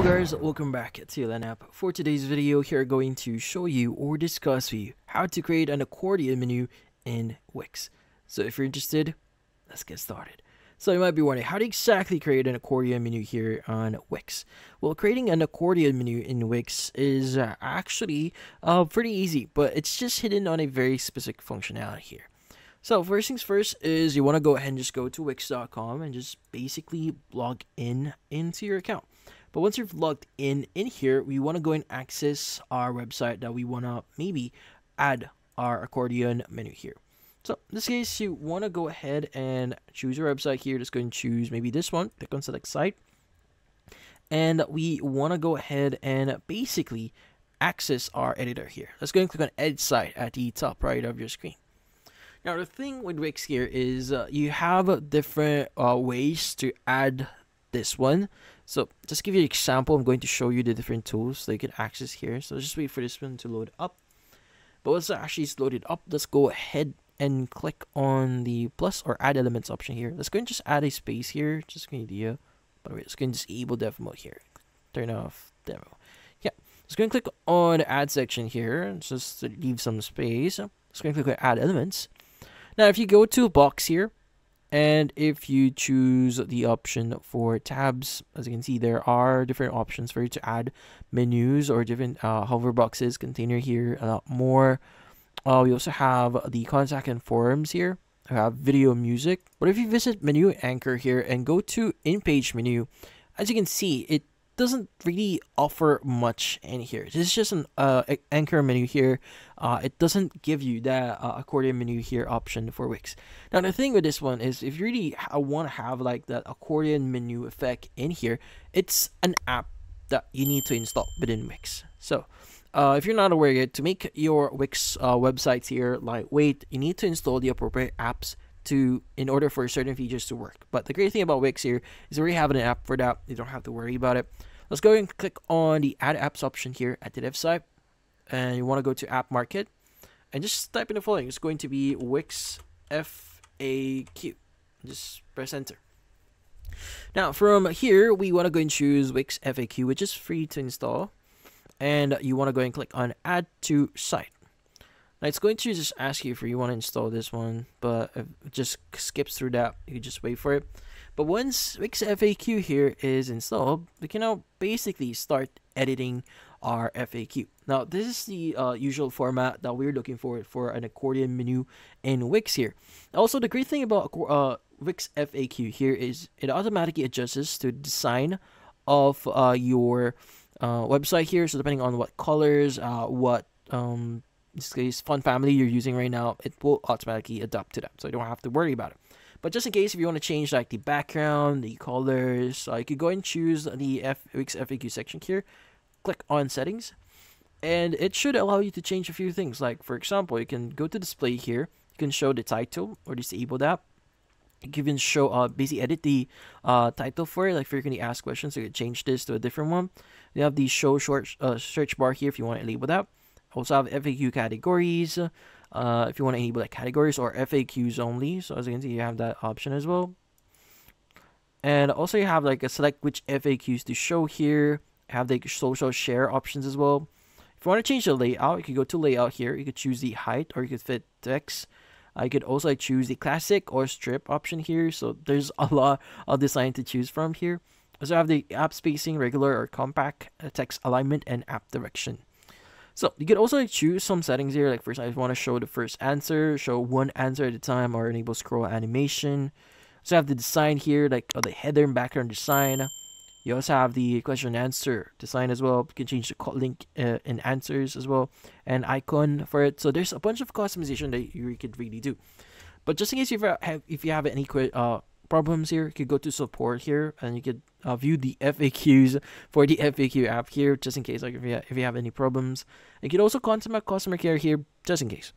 Hello guys, welcome back to LANapp. For today's video, here going to show you or discuss with you how to create an accordion menu in Wix. So if you're interested, let's get started. So you might be wondering, how to exactly create an accordion menu here on Wix? Well, creating an accordion menu in Wix is uh, actually uh, pretty easy, but it's just hidden on a very specific functionality here. So first things first is you want to go ahead and just go to wix.com and just basically log in into your account. But once you've logged in in here, we want to go and access our website that we want to maybe add our accordion menu here. So in this case, you want to go ahead and choose your website here. Just go and choose maybe this one. Click on select site. And we want to go ahead and basically access our editor here. Let's go and click on edit site at the top right of your screen. Now the thing with Wix here is uh, you have different uh, ways to add this one. So just give you an example, I'm going to show you the different tools that you can access here. So just wait for this one to load up. But once it actually is loaded up, let's go ahead and click on the plus or add elements option here. Let's go and just add a space here, just an idea. The way, let's go and disable dev mode here. Turn off demo. Yeah, let's go and click on add section here, just to leave some space. Let's go and click on add elements. Now, if you go to a box here, and if you choose the option for tabs, as you can see, there are different options for you to add menus or different uh, hover boxes, container here, a lot more. Uh, we also have the contact and forums here. We have video music. But if you visit menu anchor here and go to in-page menu, as you can see, it doesn't really offer much in here. This is just an uh, anchor menu here. Uh, it doesn't give you that uh, accordion menu here option for Wix. Now the thing with this one is if you really want to have like that accordion menu effect in here, it's an app that you need to install within Wix. So uh, if you're not aware yet, to make your Wix uh, websites here lightweight, you need to install the appropriate apps to in order for certain features to work. But the great thing about Wix here is we already have an app for that. You don't have to worry about it. Let's go and click on the add apps option here at the dev site. And you want to go to app market and just type in the following. It's going to be Wix FAQ. Just press enter. Now from here, we want to go and choose Wix FAQ, which is free to install. And you want to go and click on add to site. Now it's going to just ask you if you want to install this one, but it just skips through that. You just wait for it. But once Wix FAQ here is installed, we can now basically start editing our FAQ. Now, this is the uh, usual format that we're looking for for an accordion menu in Wix here. Also, the great thing about uh, Wix FAQ here is it automatically adjusts to the design of uh, your uh, website here. So depending on what colors, uh, what um, in this case font family you're using right now, it will automatically adapt to that. So you don't have to worry about it. But just in case if you want to change like the background, the colors, uh, you could go and choose the FX FAQ section here. Click on settings. And it should allow you to change a few things. Like for example, you can go to display here. You can show the title or disable that. You can even show uh basically edit the uh title for it. Like if you're gonna ask questions, you can change this to a different one. You have the show short uh, search bar here if you want to enable that. Also have FAQ categories uh, if you want to enable like categories or FAQs only. So as you can see, you have that option as well. And also you have like a select which FAQs to show here. Have the social share options as well. If you want to change the layout, you could go to layout here. You could choose the height or you could fit text. I could also choose the classic or strip option here. So there's a lot of design to choose from here. Also have the app spacing, regular or compact, uh, text alignment, and app direction. So you can also choose some settings here. Like first, I just want to show the first answer, show one answer at a time, or enable scroll animation. So I have the design here, like oh, the header and background design. You also have the question and answer design as well. You can change the link uh, in answers as well, and icon for it. So there's a bunch of customization that you could really do. But just in case you have if you have any uh, problems here, you could go to support here and you could uh, view the FAQs for the FAQ app here, just in case, like if you, if you have any problems. You could also contact my customer care here, just in case.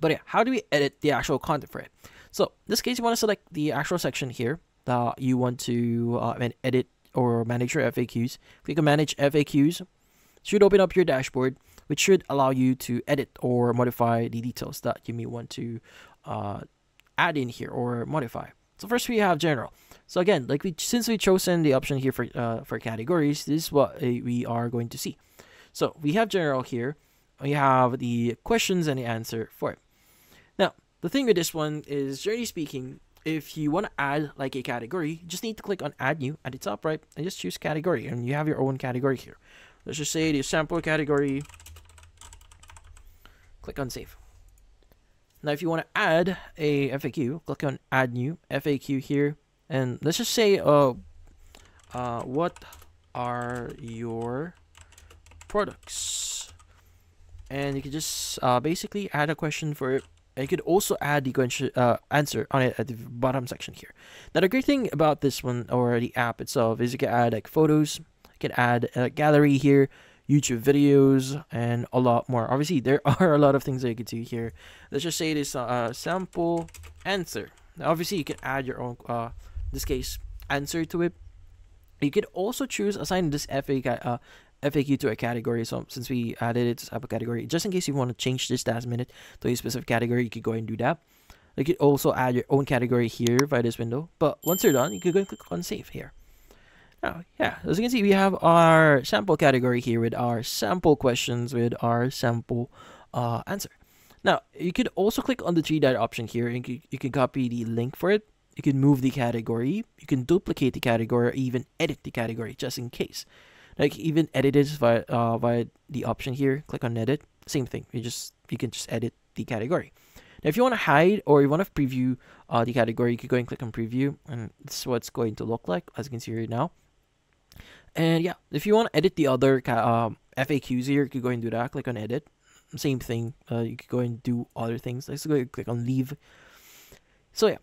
But yeah, how do we edit the actual content for it? So in this case, you want to select the actual section here that you want to uh, edit or manage your FAQs. Click on Manage FAQs. Should open up your dashboard, which should allow you to edit or modify the details that you may want to uh, add in here or modify. So first we have general. So again, like we since we chosen the option here for uh, for categories, this is what uh, we are going to see. So we have general here. We have the questions and the answer for it. Now, the thing with this one is, generally speaking, if you want to add like a category, you just need to click on add new at the top right and just choose category and you have your own category here. Let's just say the sample category. Click on save. Now, if you want to add a FAQ, click on add new FAQ here and let's just say uh uh what are your products? And you can just uh, basically add a question for it. You could also add the question, uh, answer on it at the bottom section here. Now the great thing about this one or the app itself is you can add like photos, you can add a gallery here, YouTube videos, and a lot more. Obviously, there are a lot of things that you can do here. Let's just say this uh, sample answer. Now, obviously, you can add your own uh, this case answer to it. You could also choose assign this FAQ, uh, FAQ to a category. So since we added it to a category, just in case you want to change this last minute to a specific category, you could go and do that. You could also add your own category here via this window. But once you're done, you could go and click on save here. Now, yeah, as you can see, we have our sample category here with our sample questions with our sample uh, answer. Now, you could also click on the three dot option here and you, can copy the link for it you can move the category, you can duplicate the category, or even edit the category just in case. Like even edit it via uh, via the option here. Click on edit. Same thing. You just you can just edit the category. Now, if you want to hide or you want to preview uh, the category, you can go and click on preview, and this is what it's going to look like as you can see right now. And yeah, if you want to edit the other um, FAQs here, you can go and do that. Click on edit. Same thing. Uh, you can go and do other things. Let's go and click on leave. So yeah,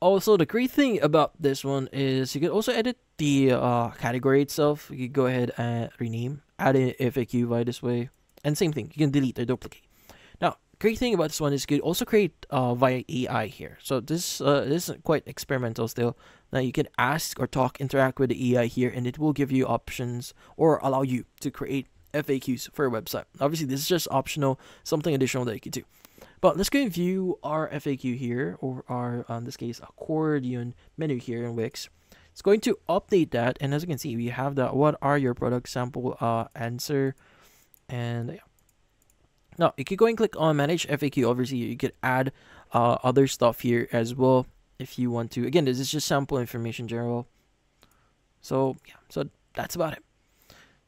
also, the great thing about this one is you can also edit the uh, category itself. You can go ahead and rename, add an FAQ by this way, and same thing, you can delete or duplicate. Great thing about this one is you can also create uh, via AI here. So this uh, this is quite experimental still. Now you can ask or talk, interact with the AI here, and it will give you options or allow you to create FAQs for your website. Obviously, this is just optional, something additional that you can do. But let's go and view our FAQ here, or our, in this case, accordion menu here in Wix. It's going to update that, and as you can see, we have that what are your product sample uh, answer, and yeah. Now, you could go and click on manage FAQ. Obviously, you could add uh, other stuff here as well if you want to. Again, this is just sample information general. So yeah, so that's about it.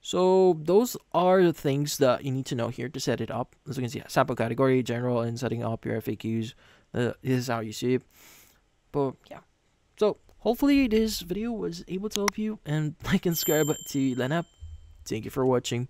So those are the things that you need to know here to set it up. As you can see, sample category, general, and setting up your FAQs. Uh, this is how you see it. But yeah, so hopefully this video was able to help you. And like and subscribe to LearnApp. Thank you for watching.